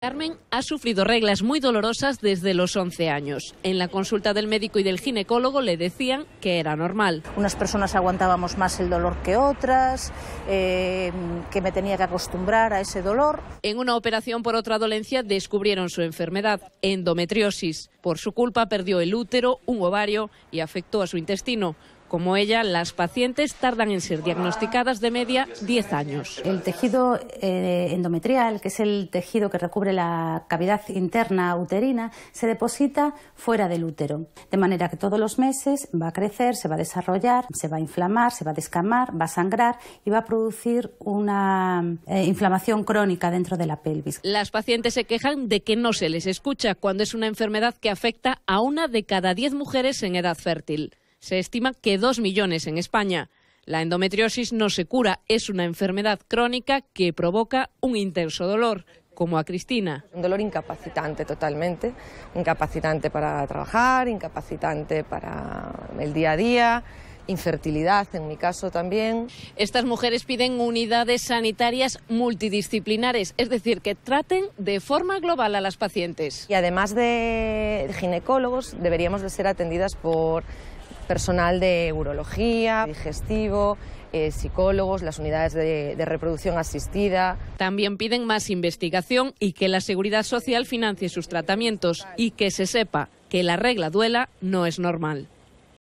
Carmen ha sufrido reglas muy dolorosas desde los 11 años. En la consulta del médico y del ginecólogo le decían que era normal. Unas personas aguantábamos más el dolor que otras, eh, que me tenía que acostumbrar a ese dolor. En una operación por otra dolencia descubrieron su enfermedad, endometriosis. Por su culpa perdió el útero, un ovario y afectó a su intestino. Como ella, las pacientes tardan en ser diagnosticadas de media 10 años. El tejido eh, endometrial, que es el tejido que recubre la cavidad interna uterina, se deposita fuera del útero. De manera que todos los meses va a crecer, se va a desarrollar, se va a inflamar, se va a descamar, va a sangrar y va a producir una eh, inflamación crónica dentro de la pelvis. Las pacientes se quejan de que no se les escucha cuando es una enfermedad que afecta a una de cada 10 mujeres en edad fértil. Se estima que dos millones en España. La endometriosis no se cura, es una enfermedad crónica que provoca un intenso dolor, como a Cristina. Un dolor incapacitante totalmente, incapacitante para trabajar, incapacitante para el día a día infertilidad en mi caso también. Estas mujeres piden unidades sanitarias multidisciplinares, es decir, que traten de forma global a las pacientes. Y además de ginecólogos, deberíamos de ser atendidas por personal de urología, digestivo, eh, psicólogos, las unidades de, de reproducción asistida. También piden más investigación y que la Seguridad Social financie sus tratamientos y que se sepa que la regla duela no es normal.